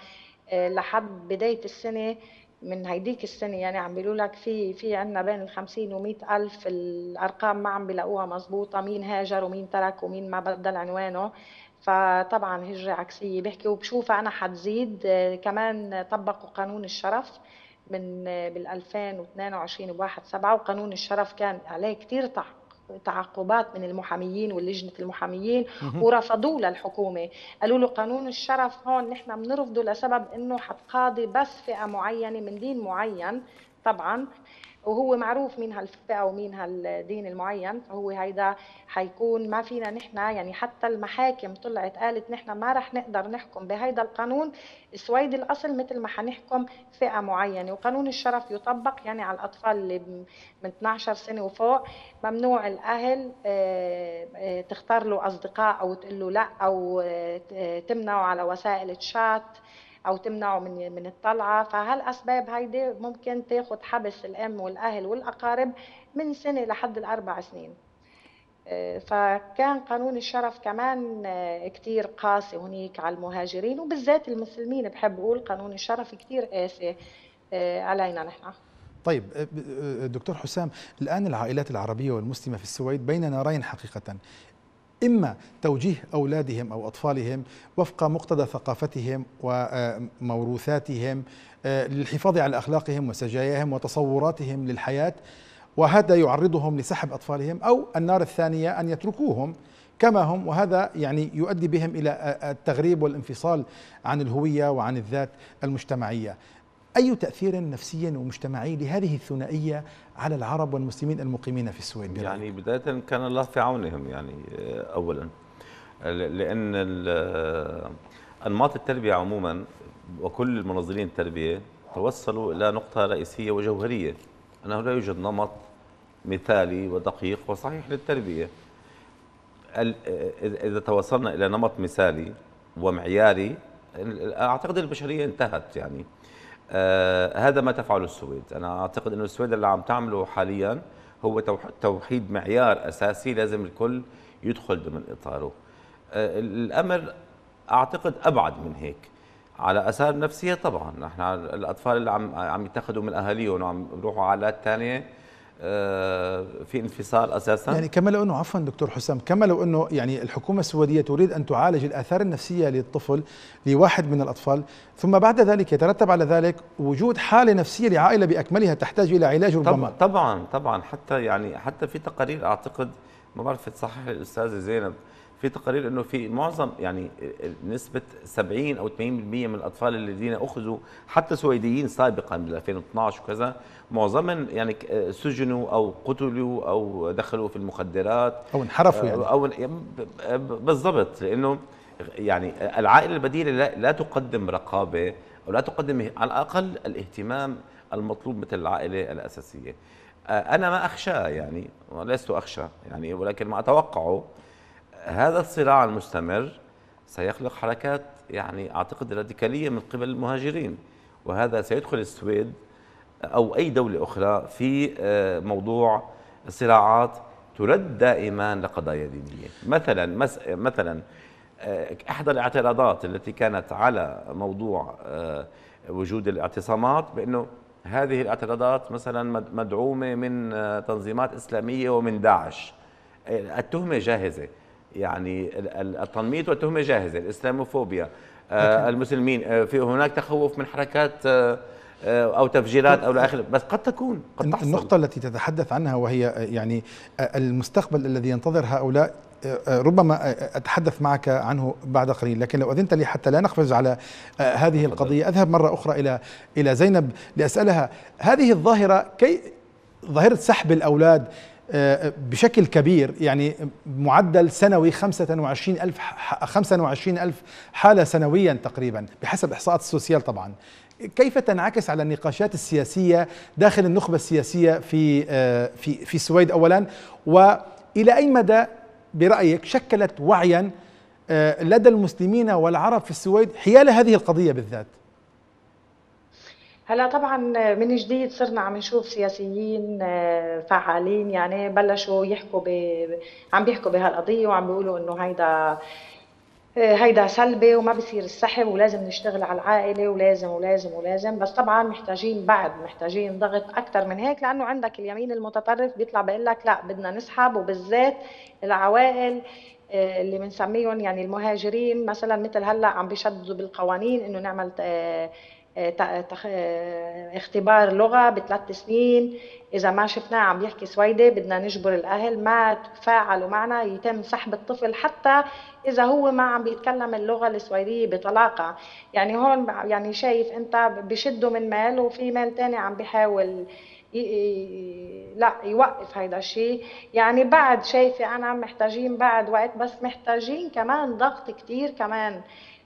آه، لحد بداية السنة من هيديك السنة يعني عم بيقولوا لك في في عندنا بين ال 50 و 100 ألف الأرقام ما عم بيلاقوها مزبوطة مين هاجر ومين ترك ومين ما بدل عنوانه. فطبعا هجرة عكسية. بحكي وبشوفها أنا حتزيد كمان طبقوا قانون الشرف من بال 2022 ب 1 7 وقانون الشرف كان عليه كثير تعقبات من المحاميين ولجنه المحاميين ورفضوه للحكومة. قالوا له قانون الشرف هون نحن بنرفضه لسبب إنه حتقاضي بس فئة معينة من دين معين. طبعا وهو معروف مين هالفئه ومين هالدين المعين فهو هيدا حيكون ما فينا نحن يعني حتى المحاكم طلعت قالت نحن ما رح نقدر نحكم بهيدا القانون السويدي الأصل مثل ما حنحكم فئة معينة. وقانون الشرف يطبق يعني على الأطفال اللي من 12 سنة وفوق. ممنوع الأهل آه، آه، تختار له أصدقاء أو تقول له لأ أو آه، تمنعه على وسائل تشات أو تمنعه من من الطلعة فهالأسباب هيدي ممكن تاخذ حبس الأم والأهل والأقارب من سنة لحد الأربع سنين. آه، فكان قانون الشرف كمان آه، كتير قاسي هنيك على المهاجرين وبالذات المسلمين. بحب أقول قانون الشرف كتير قاسي آه، علينا نحن. طيب دكتور حسام الآن العائلات العربية والمسلمة في السويد بين نارين حقيقة. إما توجيه أولادهم أو أطفالهم وفق مقتضى ثقافتهم وموروثاتهم آه، للحفاظ على أخلاقهم وسجاياهم وتصوراتهم للحياة وهذا يعرضهم لسحب أطفالهم أو النار الثانية أن يتركوهم كما هم وهذا يعني يؤدي بهم إلى التغريب والانفصال عن الهوية وعن الذات المجتمعية. أي تأثير نفسي ومجتمعي لهذه الثنائية على العرب والمسلمين المقيمين في السويد؟ برأيك؟ يعني بداية كان الله في عونهم يعني آه، اولا لأن ال- أنماط التربية عموما وكل منظمين التربية توصلوا إلى نقطة رئيسية وجوهرية أنه لا يوجد نمط مثالي ودقيق وصحيح للتربية ال- إذا توصلنا إلى نمط مثالي ومعياري أعتقد البشرية انتهت يعني آه هذا ما تفعله السويد. أنا أعتقد إنه السويد اللي عم تعمله حاليا هو توح- توحيد معيار أساسي لازم الكل يدخل ضمن إطاره. آه الأمر أعتقد أبعد من هيك. على أثار نفسية طبعا. نحن الأطفال اللي عم عم يتخذوا من أهاليهم وعم يروحوا على عائلات ثانية في انفصال أساسا؟ يعني كما لو أنه عفوا دكتور حسام كما لو أنه يعني الحكومة السويدية تريد أن تعالج الآثار النفسية للطفل لواحد من الأطفال ثم بعد ذلك يترتب على ذلك وجود حالة نفسية لعائلة بأكملها تحتاج إلى علاج ربما. طبعا طبعا طبعا حتى يعني حتى في تقارير أعتقد ما بعرف تصحح الأستاذة زينب في تقارير إنه في معظم يعني نسبة 70 أو 80% من الأطفال الذين أخذوا حتى سويديين سابقا بال 2012 وكذا معظمهم يعني سجنوا أو قتلوا أو دخلوا في المخدرات أو انحرفوا يعني أو بالضبط لأنه يعني العائلة البديلة لا, لا تقدم رقابة أو لا تقدم على الأقل الاهتمام المطلوب مثل العائلة الأساسية. أنا ما أخشى يعني ولست أخشى يعني ولكن ما اتوقعه هذا الصراع المستمر سيخلق حركات يعني أعتقد راديكالية من قبل المهاجرين وهذا سيدخل السويد أو أي دولة أخرى في آه، موضوع صراعات ترد دائما لقضايا دينية. مثلا مثلا آه، إحدى الاعتراضات التي كانت على موضوع آه، وجود الاعتصامات بأنه هذه الاعتراضات مثلا مد- مدعومة من تنظيمات إسلامية ومن داعش. التهمة جاهزة. يعني ال- ال- التنميط والتهمة جاهزة الإسلاموفوبيا آه، المسلمين آه، في هناك تخوف من حركات آه، أو تفجيرات أو لا آخره بس قد تكون قد تحصل. النقطة التي تتحدث عنها وهي يعني المستقبل الذي ينتظر هؤلاء ربما أتحدث معك عنه بعد قليل لكن لو أذنت لي حتى لا نقفز على هذه القضية أذهب مرة أخرى إلى إلى زينب لأسألها هذه الظاهرة كي ظاهرة سحب الأولاد بشكل كبير يعني معدل سنوي 25 ألف 25 ألف حالة سنويا تقريبا بحسب إحصاءات السوسيال طبعا. كيف تنعكس على النقاشات السياسية داخل النخبة السياسية في في في السويد أولا؟ وإلى أي مدى برأيك شكلت وعيا لدى المسلمين والعرب في السويد حيال هذه القضية بالذات؟ هلا طبعا من جديد صرنا عم نشوف سياسيين فعالين يعني بلشوا يحكوا ب... عم بيحكوا بهالقضية وعم بيقولوا إنه هيدا هيدا سلبي وما بصير السحب ولازم نشتغل على العائلة ولازم ولازم ولازم. بس طبعا محتاجين بعد محتاجين ضغط أكثر من هيك. لأنه عندك اليمين المتطرف بيطلع بيقول لك لا بدنا نسحب وبالذات العوائل اللي بنسميهم يعني المهاجرين مثلا مثل هلأ عم بيشددوا بالقوانين إنه نعمل اختبار لغة بثلاث سنين. إذا ما شفناه عم يحكي سويدي بدنا نجبر الأهل ما تفاعلوا معنا يتم سحب الطفل حتى إذا هو ما عم بيتكلم اللغة السويدية بطلاقة. يعني هون يعني شايف أنت بشدوا من مال وفي مال تاني عم بيحاول لا يوقف هيدا الشيء. يعني بعد شايفة أنا محتاجين بعد وقت بس محتاجين كمان ضغط كتير كمان.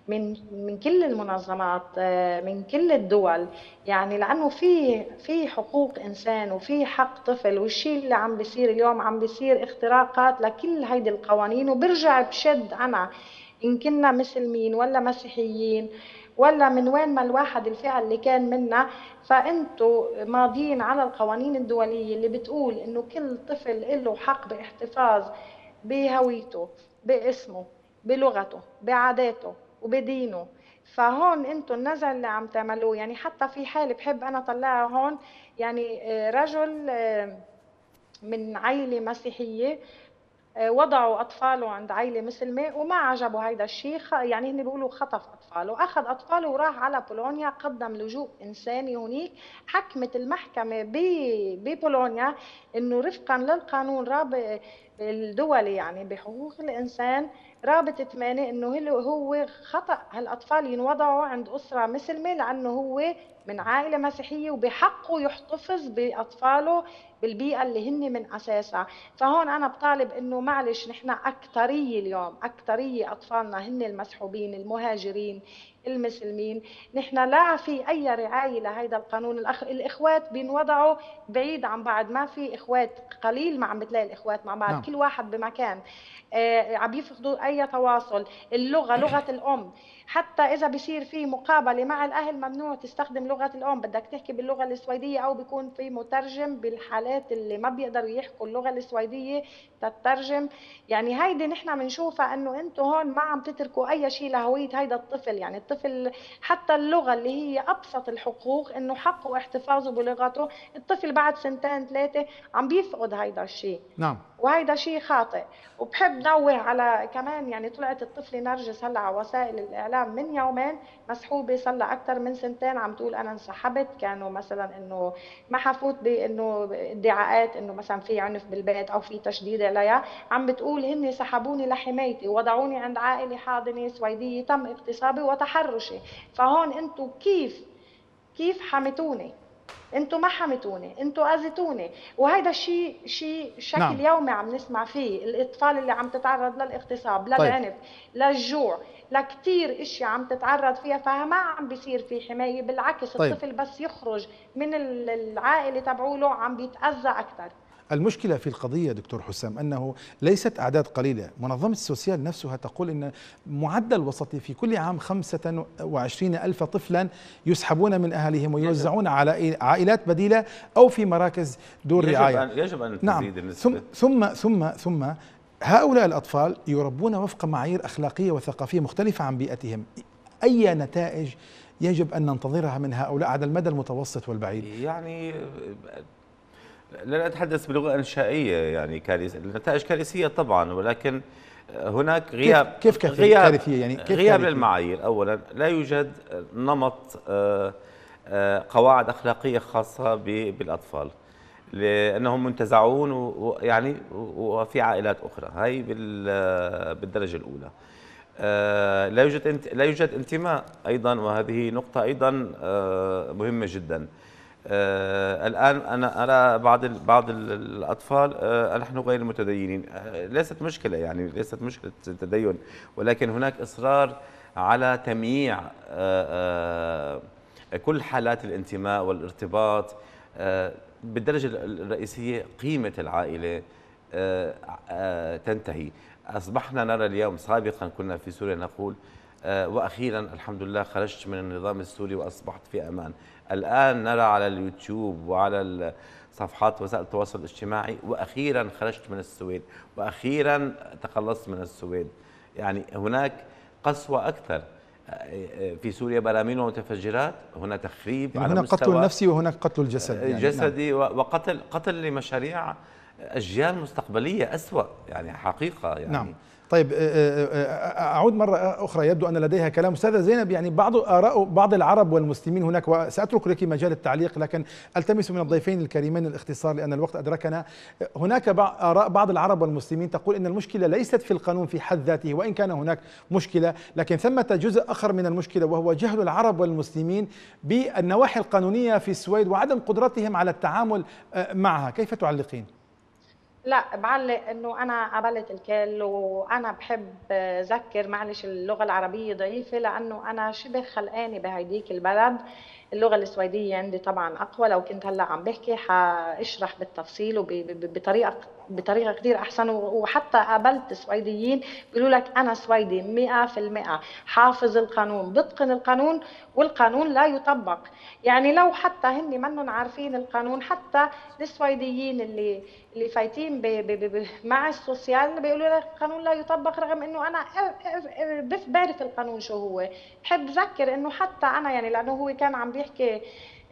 من من كل المنظمات من كل الدول. يعني لأنه في في حقوق إنسان وفي حق طفل والشيء اللي عم بيصير اليوم عم بيصير اختراقات لكل هيدي القوانين. وبرجع بشد أنا إن كنا مسلمين ولا مسيحيين ولا من وين ما الواحد الفعل اللي كان منا فأنتوا ماضيين على القوانين الدولية اللي بتقول إنه كل طفل له حق باحتفاظ بهويته باسمه بلغته بعاداته. وبدينه. فهون أنتم النزع اللي عم تعملوه يعني حتى في حاله بحب أنا طلعها هون يعني رجل من عائله مسيحية آه، وضعوا أطفاله عند عائله مسلمة وما عجبه هيدا الشيء يعني هن بيقولوا خطف أطفاله. أخذ أطفاله وراح على بولونيا قدم لجوء إنساني هنيك. حكمت المحكمة ببولونيا إنه رفقا للقانون الدولي يعني بحقوق الإنسان رابط 8 إنه هو خطأ. هالأطفال ينوضعوا عند أسرة مسلمه لأنه هو من عائلة مسيحية وبحقه يحتفظ بأطفاله بالبيئة اللي هن من أساسها. فهون أنا بطالب إنه معلش نحن اكثريه اليوم اكثريه أطفالنا هن المسحوبين المهاجرين المسلمين. نحن لا في أي رعاية لهذا القانون. الأخ... الإخوات بينوضعوا بعيد عن بعض. ما في إخوات قليل ما عم بتلاقي الإخوات مع بعض. نعم. كل واحد بمكان. آه عم يفقدوا أي تواصل. اللغة لغة الأم. حتى إذا بصير في مقابلة مع الأهل ممنوع تستخدم لغه الام بدك تحكي باللغة السويدية أو بيكون في مترجم بالحالات اللي ما بيقدروا يحكوا اللغة السويدية تترجم. يعني هيدي نحن بنشوفها إنه أنتم هون ما عم تتركوا أي شيء لهوية هيدا الطفل. يعني الطفل حتى اللغة اللي هي أبسط الحقوق إنه حقه احتفاظه بلغته. الطفل بعد سنتين ثلاثة عم بيفقد هيدا الشيء نعم. وهيدا شيء خاطئ. وبحب نوه على كمان يعني طلعت الطفلة نرجس هلأ على وسائل الإعلام من يومين مسحوبة صار لها أكثر من سنتين عم تقول أنا انسحبت كانوا مثلا إنه ما حفوت بانه ادعاءات إنه مثلا في عنف بالبيت أو في تشديد عليها. عم بتقول هن سحبوني لحمايتي وضعوني عند عائلة حاضنة سويدية تم اغتصابي وتحرشي. فهون أنتم كيف كيف حمتوني؟ أنتم ما حمتوني أنتم أذيتوني. وهذا الشيء شيء شكل نعم. يومي عم نسمع فيه الإطفال اللي عم تتعرض للاغتصاب للعنف طيب. للجوع. لكثير اشياء عم تتعرض فيها فما عم بيصير في حماية بالعكس طيب. الطفل بس يخرج من العائلة تبعوله عم بيتأذى أكثر المشكلة في القضية دكتور حسام أنه ليست أعداد قليلة. منظمة السوسيال نفسها تقول أن معدل وسطي في كل عام 25 ألف طفلا يسحبون من أهلهم ويوزعون على عائلات بديلة أو في مراكز دور يجب رعاية. أن يجب أن نعم. النسبة. ثم ثم ثم هؤلاء الأطفال يربون وفق معايير أخلاقية وثقافية مختلفة عن بيئتهم. أي نتائج يجب أن ننتظرها من هؤلاء على المدى المتوسط والبعيد؟ يعني لا أتحدث بلغة إنشائية يعني كارثة النتائج كارثية طبعا ولكن هناك غياب كيف كيف غياب كارثية يعني كيف غياب للمعايير أولا لا يوجد نمط آه، آه، قواعد أخلاقية خاصة بالأطفال. لأنهم منتزعون ويعني وفي عائلات أخرى. هاي بالدرجة الأولى. آه، لا يوجد لا يوجد انتماء أيضا وهذه نقطة أيضا مهمة جدا. آه الآن أنا أرى بعض بعض الأطفال آه نحن غير متدينين. آه ليست مشكلة يعني ليست مشكلة التدين ولكن هناك إصرار على تمييع آه آه كل حالات الانتماء والارتباط. بالدرجة الرئيسية قيمة العائلة آه آه تنتهي. أصبحنا نرى اليوم سابقا كنا في سوريا نقول آه وأخيرا الحمد لله خرجت من النظام السوري وأصبحت في أمان. الآن نرى على اليوتيوب وعلى صفحات وسائل التواصل الاجتماعي وأخيرا خرجت من السويد وأخيرا تخلصت من السويد. يعني هناك قسوة أكثر. في سوريا براميل ومتفجرات هنا تخريب يعني على هناك قتل نفسي وهناك قتل الجسد يعني جسدي نعم. وقتل قتل لمشاريع أجيال مستقبلية أسوأ يعني حقيقة يعني نعم طيب أعود مرة أخرى. يبدو أن لديها كلام. أستاذة زينب يعني بعض آراء بعض العرب والمسلمين هناك وسأترك لك مجال التعليق لكن ألتمس من الضيفين الكريمين الاختصار لأن الوقت أدركنا. هناك آراء بعض العرب والمسلمين تقول إن المشكلة ليست في القانون في حد ذاته وإن كان هناك مشكلة لكن ثمة جزء آخر من المشكلة وهو جهل العرب والمسلمين بالنواحي القانونية في السويد وعدم قدرتهم على التعامل معها. كيف تعلقين؟ لا بعلق إنه أنا قبلت الكل وأنا بحب ذكر معلش اللغة العربية ضعيفة لأنه أنا شبه خلقانه بهيديك البلد؟ اللغة السويدية عندي طبعا أقوى لو كنت هلأ عم بحكي حاشرح بالتفصيل وبطريقه بطريقة كثير أحسن وحتى قابلت سويديين بيقولوا لك أنا سويدي 100% حافظ القانون بتقن القانون والقانون لا يطبق. يعني لو حتى هن منهم عارفين القانون حتى السويديين اللي اللي فايتين مع السوسيال بيقولوا لك القانون لا يطبق رغم إنه أنا بعرف القانون شو هو. بحب ذكر إنه حتى أنا يعني لأنه هو كان عم بيحكي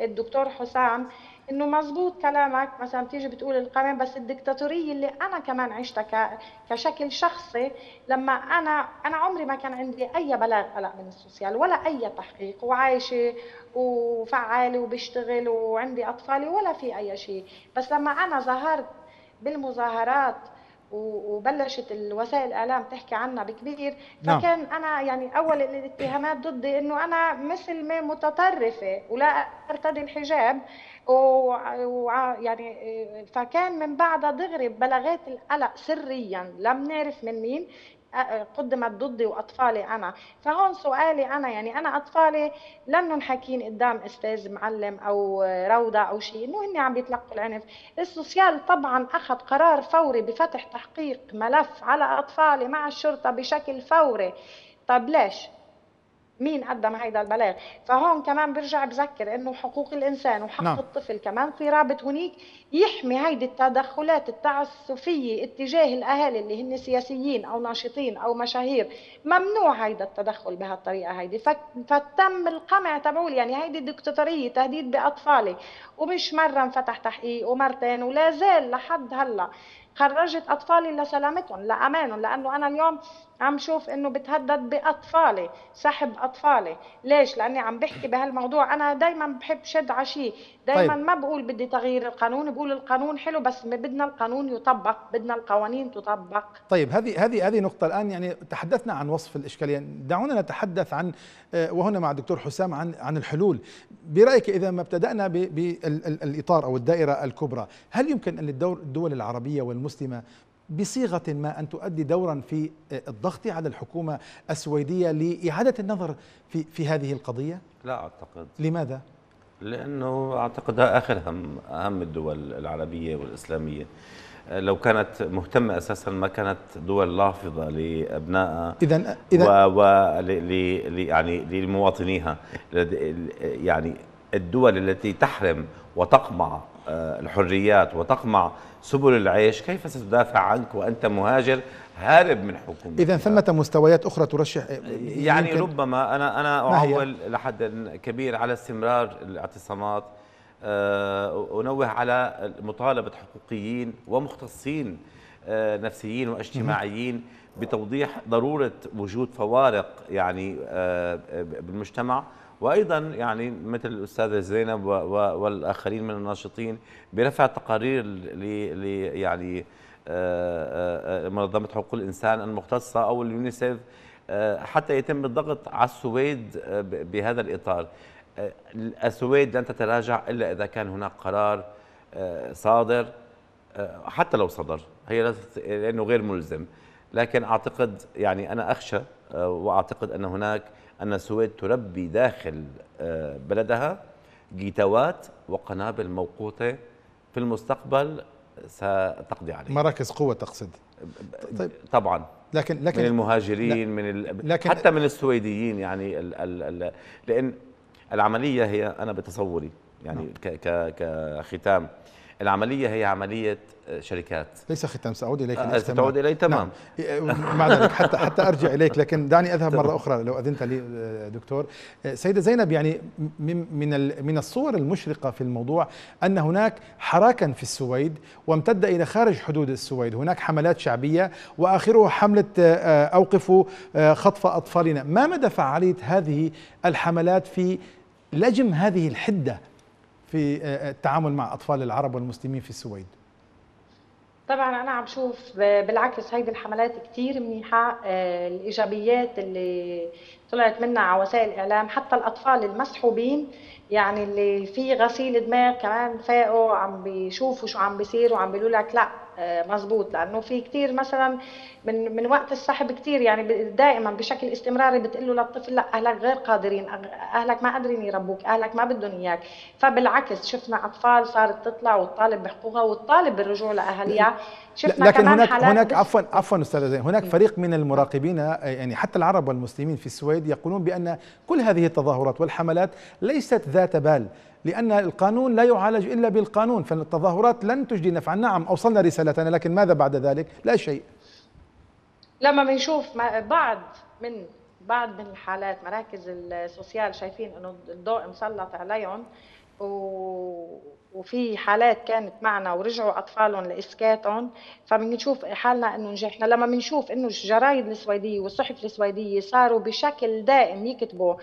الدكتور حسام إنه مزبوط كلامك مثلا بتيجي بتقول القانون بس الدكتاتورية اللي أنا كمان عشتها كشكل شخصي لما أنا أنا عمري ما كان عندي أي بلاغ قلق من السوسيال ولا أي تحقيق وعايشة وفعالة وبشتغل وعندي اطفالي ولا في أي شيء بس لما أنا ظهرت بالمظاهرات وبلشت الوسائل الإعلام تحكي عنها بكبير نعم. فكان. أنا يعني أول الاتهامات ضدي إنه أنا مسلمه متطرفة ولا أرتدي الحجاب ويعني فكان من بعدها دغري بلاغات القلق سريا. لم نعرف من مين قدمت ضدي وأطفالي أنا. فهون سؤالي أنا يعني أنا أطفالي لانهم حاكين قدام أستاذ معلم أو روضة أو شيء انه هن عم بيتلقوا العنف. ال social طبعا أخذ قرار فوري بفتح تحقيق ملف على أطفالي مع الشرطة بشكل فوري. طيب ليش؟ مين قدم هيدا البلاغ؟ فهون كمان برجع بذكر إنه حقوق الإنسان وحق نعم. الطفل كمان في رابط هنيك يحمي هيدي التدخلات التعسفية اتجاه الاهالي اللي هن سياسيين أو ناشطين أو مشاهير. ممنوع هيدا التدخل بهالطريقة هيدي. فتم القمع تبعول. يعني هيدي دكتاتوريه تهديد بأطفالي. ومش مرة انفتح تحقيق ومرتين ولا زال لحد هلأ خرجت أطفالي لسلامتهم لأمانهم. لأنه أنا اليوم عم شوف إنه بتهدد بأطفالي سحب أطفالي. ليش؟ لأني عم بحكي بهالموضوع. أنا دائما بحب شد عشي. دائما طيب. ما بقول بدي تغيير القانون بقول القانون حلو بس بدنا القانون يطبق بدنا القوانين تطبق. طيب هذه هذه هذه نقطة الآن. يعني تحدثنا عن وصف الإشكالية. دعونا نتحدث عن آه، وهنا مع الدكتور حسام عن عن الحلول. برأيك إذا ما ابتدأنا بالاطار أو الدائرة الكبرى هل يمكن أن الدول العربية والمسلمة بصيغة ما أن تؤدي دورا في الضغط على الحكومة السويدية لإعادة النظر في في هذه القضية؟ لا أعتقد لماذا؟ لأنه أعتقد آخر هم أهم الدول العربية والإسلامية لو كانت مهتمة أساسا ما كانت دول لافظة لأبنائها اذا اذا و, و يعني لمواطنيها يعني الدول التي تحرم وتقمع آه، الحريات وتقمع سبل العيش كيف ستدافع عنك وأنت مهاجر هارب من حكومة إذا ثمة مستويات أخرى ترشح يعني ربما أنا أنا أعول لحد كبير على استمرار الاعتصامات آه، أنوه على مطالبة حقوقيين ومختصين آه، نفسيين واجتماعيين بتوضيح ضرورة وجود فوارق يعني بالمجتمع وأيضا يعني مثل الأستاذة زينب والآخرين من الناشطين برفع تقارير ل يعني آه، آه، منظمة حقوق الإنسان المختصة أو اليونيسيف آه، حتى يتم الضغط على السويد بهذا الإطار. السويد لن تتراجع إلا إذا كان هناك قرار صادر حتى لو صدر. هي لأنه غير ملزم. لكن أعتقد يعني أنا أخشى وأعتقد أن هناك أن السويد تربي داخل آه، بلدها جيتوات وقنابل موقوتة في المستقبل ستقضي عليه مراكز قوة تقصد. طيب. طبعا. لكن لكن من المهاجرين من ال... لكن حتى من السويديين يعني ال ال ال لأن العملية هي أنا بتصوري يعني نعم. كختام. العملية هي عملية شركات. ليس ختام سأعود إليك. آه ستعود إلي تمام. نعم. مع ذلك حتى حتى أرجع إليك لكن دعني أذهب مرة أخرى لو أذنت لي آه، دكتور. آه، سيدة زينب يعني من من الصور المشرقة في الموضوع أن هناك حراكا في السويد وامتد إلى خارج حدود السويد. هناك حملات شعبية وآخرها حملة آه، أوقفوا خطف أطفالنا. ما مدى فعالية هذه الحملات في لجم هذه الحدة؟ في التعامل مع أطفال العرب والمسلمين في السويد. طبعا أنا عم شوف بالعكس هيدي الحملات كثير منيحة آه، الإيجابيات اللي طلعت منها على وسائل الإعلام حتى الأطفال المسحوبين يعني اللي في غسيل دماغ كمان فاقوا عم بيشوفوا شو عم بيصير وعم بيقولوا لك لا آه، مزبوط لأنه في كثير مثلا من من وقت السحب كثير يعني دائما بشكل استمراري بتقول له للطفل لا أهلك غير قادرين أهلك ما قادرين يربوك أهلك ما بدهم إياك. فبالعكس شفنا أطفال صارت تطلع وتطالب بحقوقها وتطالب بالرجوع لاهاليها شفنا لكن كمان هناك هناك عفوا عفوا أستاذ زين هناك فريق من المراقبين يعني حتى العرب والمسلمين في السويد يقولون بأن كل هذه التظاهرات والحملات ليست ذات بال. لأن القانون لا يعالج إلا بالقانون فالتظاهرات لن تجدي نفعا. نعم أوصلنا رسالتنا لكن ماذا بعد ذلك؟ لا شيء. لما بنشوف بعض من بعض من الحالات مراكز السوسيال شايفين إنه الضوء مسلط عليهم وفي حالات كانت معنا ورجعوا أطفالهم لإسكاتهم فبنشوف حالنا إنه نجحنا. لما بنشوف إنه الجرايد السويدية والصحف السويدية صاروا بشكل دائم يكتبوا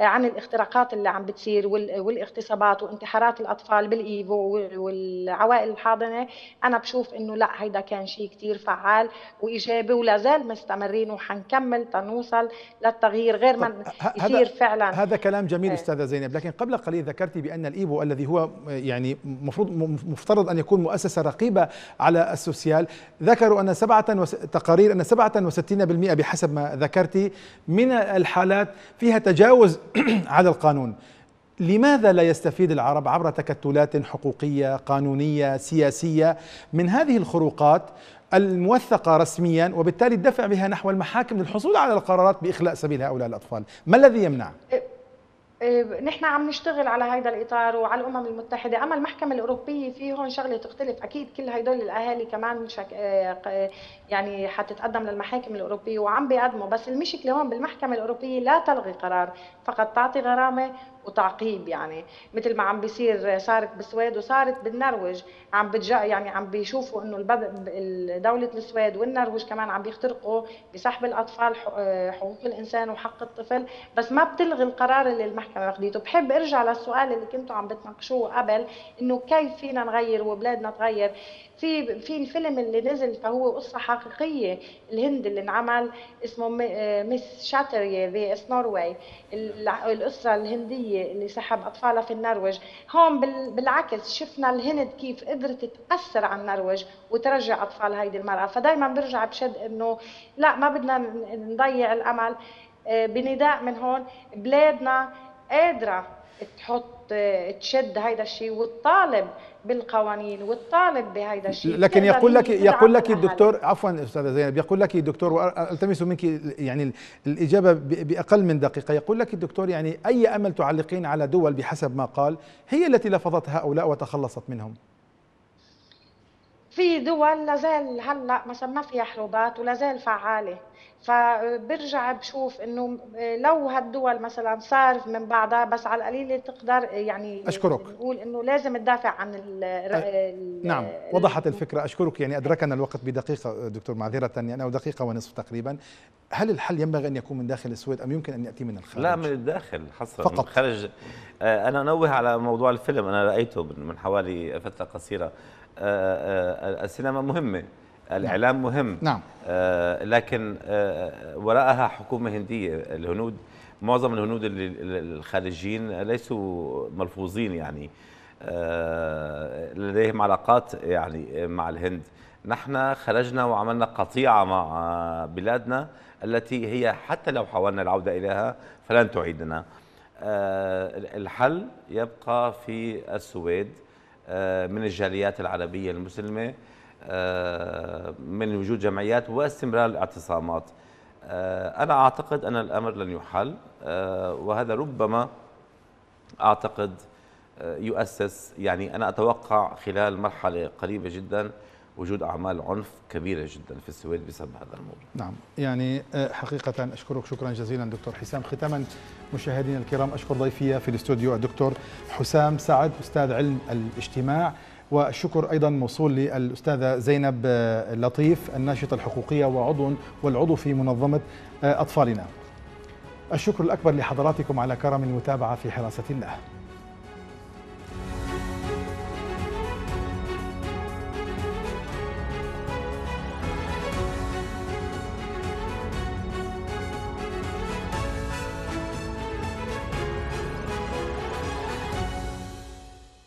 عن الاختراقات اللي عم بتصير والاغتصابات وانتحارات الأطفال بالإيفو والعوائل الحاضنة أنا بشوف إنه لا هيدا كان شيء كثير فعال وإيجابي ولا زال مستمرين وحنكمل تنوصل للتغيير غير ما يصير فعلا. هذا كلام جميل أستاذة زينب لكن قبل قليل ذكرتي بأن الإيفو الذي هو يعني مفروض مفترض أن يكون مؤسسة رقيبة على السوسيال ذكروا أن سبعة وس... تقارير أن 67% بحسب ما ذكرتي من الحالات فيها تجاوز على القانون. لماذا لا يستفيد العرب عبر تكتلات حقوقية قانونية سياسية من هذه الخروقات الموثقة رسميا وبالتالي الدفع بها نحو المحاكم للحصول على القرارات بإخلاء سبيل هؤلاء الأطفال؟ ما الذي يمنع؟ إيه، نحن عم نشتغل على هذا الإطار وعلى الأمم المتحدة. أما المحكمة الأوروبية في هون شغلة تختلف أكيد كل هدول الأهالي كمان شك... يعني حتتقدم للمحاكم الأوروبية وعم بيقدموا بس المشكلة هون بالمحكمة الأوروبية لا تلغي قرار فقط تعطي غرامة وتعقيب يعني. مثل ما عم بيصير صارت بالسويد وصارت بالنرويج عم بتجا يعني عم بيشوفوا إنه دولة السويد والنرويج كمان عم بيخترقوا بسحب الأطفال حقوق الإنسان وحق الطفل بس ما بتلغي القرار اللي المحكمة أخذته. بحب أرجع للسؤال اللي كنتوا عم بتناقشوه قبل إنه كيف فينا نغير وبلادنا تغير؟ في في الفيلم اللي نزل فهو قصة حقيقية الهند اللي انعمل اسمه ميس شاترية في إس نوروي. الاسره الهندية اللي سحب أطفالها في النرويج. هون بالعكس شفنا الهند كيف قدرت تأثر على النرويج وترجع أطفال هيدي المرأة. فدائما برجع بشد إنه لا ما بدنا نضيع الأمل. آه، بنداء من هون بلادنا قادرة تحط تشد هيدا الشيء وتطالب بالقوانين وتطالب بهذا الشيء لكن يقول لك يقول لك الدكتور عفوا أستاذة زينب يقول لك الدكتور والتمس منك يعني الإجابة بأقل من دقيقة. يقول لك الدكتور يعني أي أمل تعلقين على دول بحسب ما قال هي التي لفظت هؤلاء وتخلصت منهم؟ في دول لازال هلأ مثلا ما فيها حروبات ولا زال فعالة. فبرجع بشوف إنه لو هالدول مثلا صار من بعدها بس على القليله تقدر يعني أشكرك. نقول إنه لازم تدافع عن ال نعم وضحت الفكرة. أشكرك. يعني أدركنا الوقت بدقيقة دكتور معذرة. يعني أو دقيقة ونصف تقريبا. هل الحل ينبغي أن يكون من داخل السويد أم يمكن أن يأتي من الخارج؟ لا من الداخل حصرا فقط. من الخارج آه، أنا أنوه على موضوع الفيلم. أنا رأيته من حوالي فترة قصيرة. آه، آه، السينما مهمة. الإعلام مهم. نعم. آه لكن آه وراءها حكومة هندية. الهنود معظم الهنود الخارجيين ليسوا ملفوظين يعني. آه لديهم علاقات يعني مع الهند. نحن خرجنا وعملنا قطيعة مع بلادنا التي هي حتى لو حاولنا العودة إليها فلن تعيدنا. آه الحل يبقى في السويد آه، من الجاليات العربية المسلمة آه، من وجود جمعيات واستمرار الاعتصامات. آه، أنا أعتقد أن الأمر لن يحل. وهذا ربما أعتقد يؤسس يعني أنا أتوقع خلال مرحلة قريبة جدا وجود أعمال عنف كبيرة جدا في السويد بسبب هذا الموضوع. نعم، يعني آه، حقيقة أشكرك. شكرا جزيلا دكتور حسام، ختاما مشاهدينا الكرام أشكر ضيفي في الاستوديو الدكتور حسام سعد أستاذ علم الاجتماع. والشكر أيضا موصول للأستاذة زينب آه، لطيف الناشطة الحقوقية وعضو والعضو في منظمة آه، أطفالنا. الشكر الأكبر لحضراتكم على كرم المتابعة في حراسة الله.